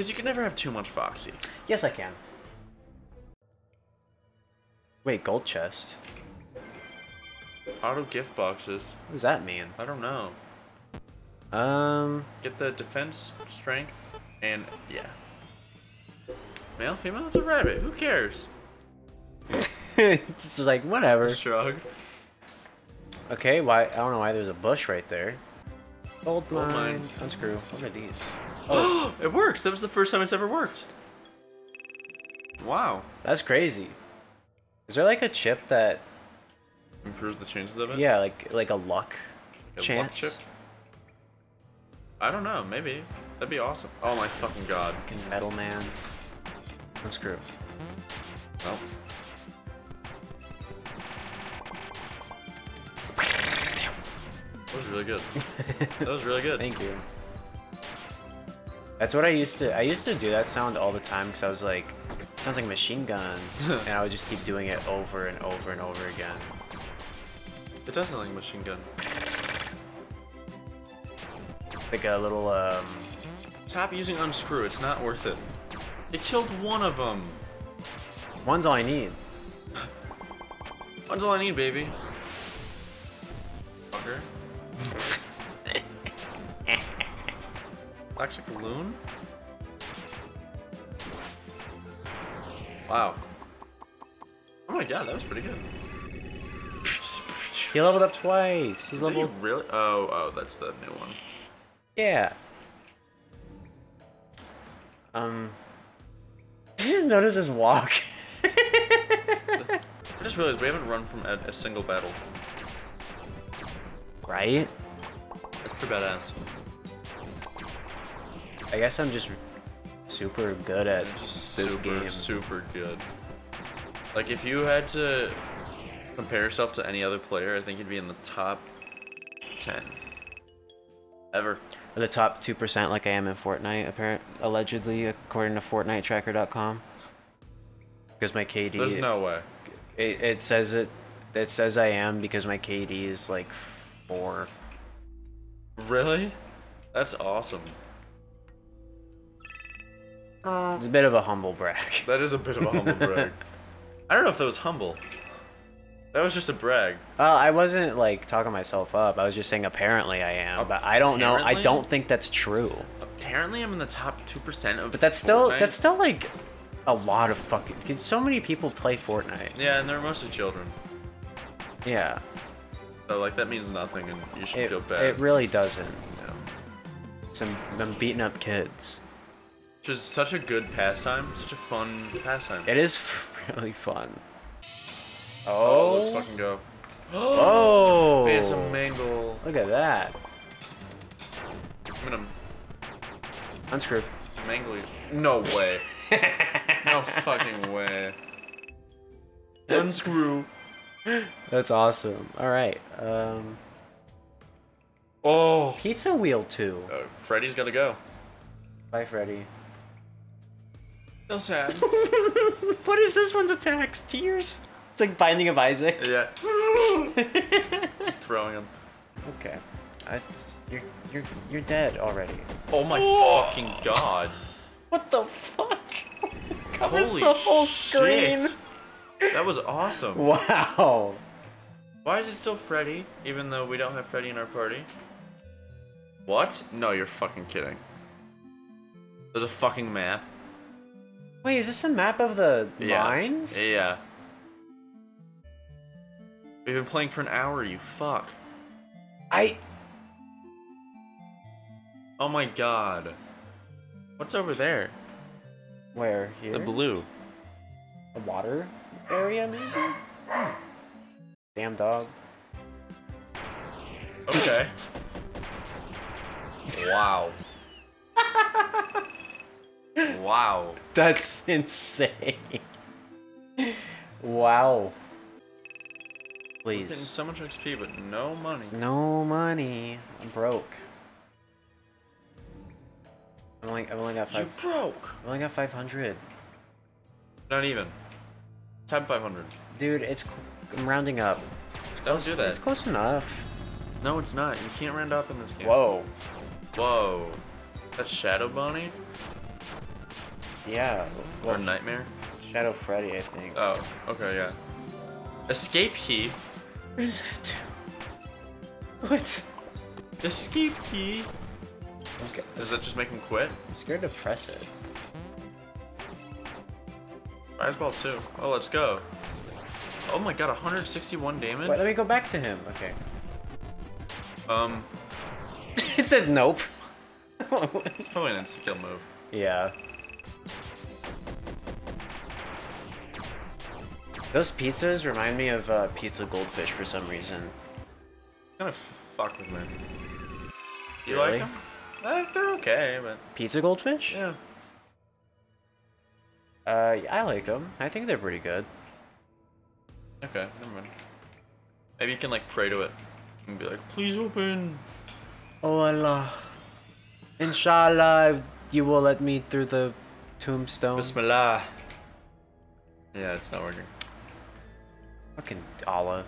Because you can never have too much Foxy. Yes, I can. Wait, gold chest. Auto gift boxes. What does that mean? I don't know. Um, Get the defense, strength, and yeah. Male, female, it's a rabbit. Who cares? it's just like whatever. Shrug. Okay, why? I don't know why there's a bush right there. Gold Gold mine. mine. Unscrew. What are these? Oh, it worked. That was the first time it's ever worked. Wow. That's crazy. Is there like a chip that? Improves the chances of it? Yeah, like like a luck A luck chance. chip? I don't know. Maybe. That'd be awesome. Oh my fucking god. Fucking Metal Man. Unscrew. Oh. That was really good. That was really good. Thank you. That's what I used to. I used to do that sound all the time because I was like, it sounds like machine gun, and I would just keep doing it over and over and over again. It does sound like a machine gun. Like a little um. Stop using unscrew. It's not worth it. It killed one of them. One's all I need. That's all I need, baby. Fucker. Toxic loon? Wow. Oh my god, that was pretty good. He leveled up twice. He's Did leveled. really? Oh, oh, that's the new one. Yeah. Um. Did you just notice his walk? I just realized we haven't run from a, a single battle. right? That's pretty badass. I guess I'm just super good at just this super, game. super good. Like, if you had to compare yourself to any other player, I think you'd be in the top 10. Ever. the top 2% like I am in Fortnite, apparent allegedly, according to FortniteTracker.com. Because my KD, There's no way. it, it says it, it says I am because my KD is like four. Really? That's awesome. Uh, it's a bit of a humble brag. That is a bit of a humble brag. I don't know if that was humble. That was just a brag. Well, I wasn't like talking myself up. I was just saying apparently I am, but I don't know. I don't think that's true. Apparently, I'm in the top 2% of But that's still Fortnite. that's still like a lot of fucking. Cause so many people play Fortnite. Yeah, and they're mostly children. Yeah, So, like, that means nothing, and you should it, feel bad. it really doesn't. Yeah. Some them beating up kids. Which is such a good pastime. Such a fun pastime. It is really fun. Oh, let's fucking go. Oh! Phantom Mangle. Look at that. I'm gonna Unscrew. mangle you. No way. no fucking way. Unscrew. That's awesome. All right. Um, Oh. pizza wheel two. Uh, Freddy's gotta go. Bye, Freddy. So sad. what is this one's attacks? Tears? It's like Binding of Isaac. yeah. Just throwing him. Okay. I, you're you're you're dead already. Oh my fucking god. What the fuck? Covers Holy the whole screen. That was awesome. Wow. Why is it still Freddy, even though we don't have Freddy in our party? What? No, you're fucking kidding. There's a fucking map. Wait, is this a map of the Yeah. mines? Yeah. We've been playing for an hour, you fuck. I Oh my god. What's over there? where here? The blue. The water area, maybe. Damn dog. Okay. wow. Wow. That's insane. wow. Getting Please. so much XP, but no money. No money. I'm broke. I've only, I've only got five. You broke. I've only got 500. Not even. Time 500. Dude, it's. cl- I'm rounding up. Don't do that. It's close enough. No, it's not. You can't round up in this game. Whoa. Whoa. That's Shadow Bunny? Yeah. Or Nightmare? Shadow Freddy, I think. Oh, okay, yeah. Escape key. what does that do? What? Escape key. Okay. Does that just make him quit? I'm scared to press it. Fireball 2. Oh, let's go. Oh my god, 161 damage? Wait, let me go back to him. Okay. Um, it said nope. it's probably an insta-kill move. yeah. Those pizzas remind me of uh, pizza goldfish for some reason. Kind of fuck with me. You Really? like them? Uh, they're okay, but Pizza goldfish? yeah. Uh, yeah, I like them. I think they're pretty good. Okay, never mind. Maybe you can like pray to it and be like, please open. Oh Allah. Inshallah, you will let me through the tombstone. Bismillah. Yeah, it's not working. Fucking Allah.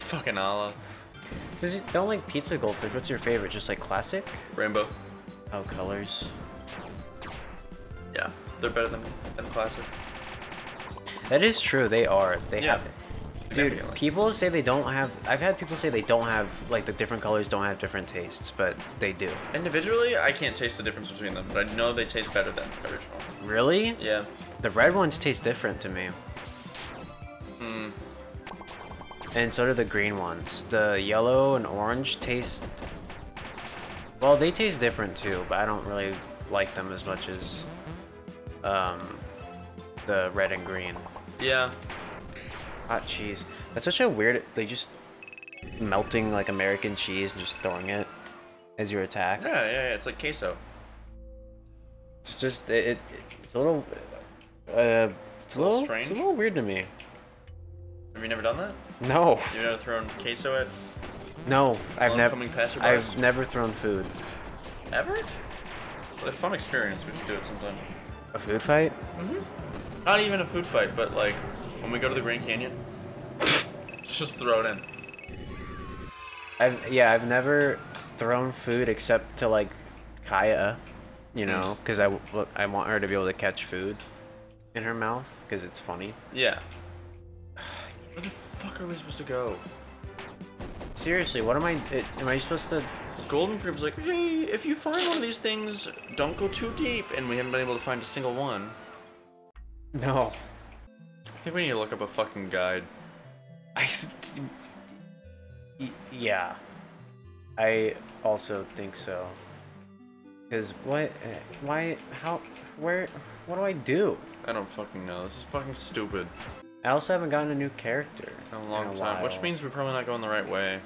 Fucking Allah. Does you don't like pizza goldfish? What's your favorite? Just like classic? Rainbow. Oh, colors. Yeah, they're better than, than classic. That is true. They are. They Yeah. have. Dude, people say they don't have. I've had people say they don't have like the different colors don't have different tastes, but they do. Individually, I can't taste the difference between them, but I know they taste better than the original. Really? Yeah. The red ones taste different to me, Hmm. And so do the green ones. The yellow and orange taste. Well, they taste different too, but I don't really like them as much as um, the red and green. Yeah. Hot cheese. That's such a weird. They just melting like American cheese and just throwing it as your attack. Yeah, yeah, yeah. It's like queso. It's just it. it it's a little. Uh, it's a a little little. strange. It's a little weird to me. Have you never done that? No, You've never thrown queso at no. I've never. I've never thrown food. ever? It's a fun experience. We should do it sometime. A food fight? Mm-hmm. Not even a food fight, but like when we go to the Grand Canyon, just throw it in. I've yeah. I've never thrown food except to like Kaya, you know, because I I want her to be able to catch food in her mouth because it's funny. Yeah. Where the fuck are we supposed to go? Seriously, what am I? Am I supposed to? Golden Fruit's like, hey, if you find one of these things, don't go too deep, and we haven't been able to find a single one. No. I think we need to look up a fucking guide. I. Yeah. I also think so. Cause what? Why? How? Where? What do I do? I don't fucking know. This is fucking stupid. I also haven't gotten a new character In a in long time, which means we're probably not going the right way.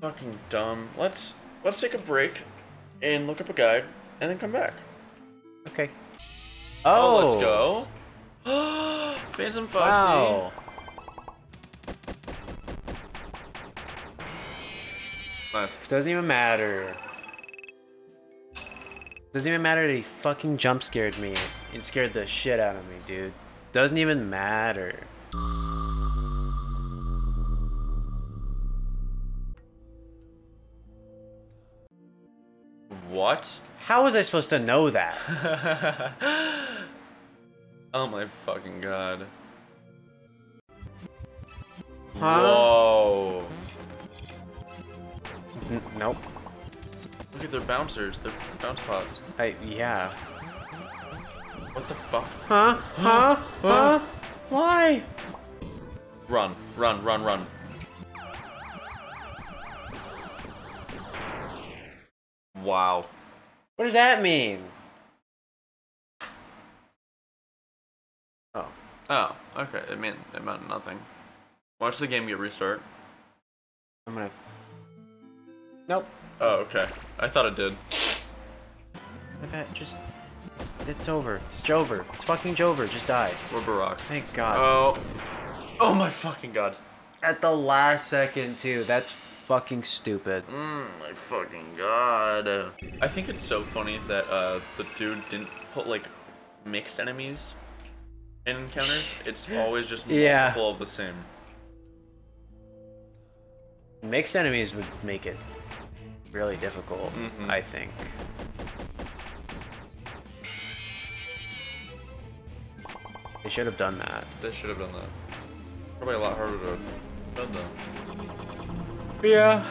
Fucking dumb. Let's let's take a break and look up a guide and then come back. Okay. Oh, Oh, let's go. Phantom Foxy. Wow. Nice. Doesn't even matter. Doesn't even matter that he fucking jump scared me. It scared the shit out of me, dude. Doesn't even matter. What? How was I supposed to know that? oh my fucking god. Huh? Whoa. N- nope. Look at their bouncers, their bounce pods. I yeah. What the fuck? Huh? Huh? Huh? Why? Run, run, run, run. Wow. What does that mean? Oh. Oh, okay. It meant it meant nothing. Watch the game get restart. I'm gonna. Nope. Oh, okay. I thought it did. Okay, just. It's, it's over. It's Jover. It's fucking Jover. Just die. Or Barack. Thank God. Oh. Oh my fucking god. At the last second, too. That's fucking stupid. Mm, my fucking god. I think it's so funny that uh, the dude didn't put like mixed enemies in encounters. It's always just multiple Yeah. of the same. Mixed enemies would make it really difficult, Mhm. I think. They should have done that. They should have done that. Probably a lot harder to have done though. Yeah.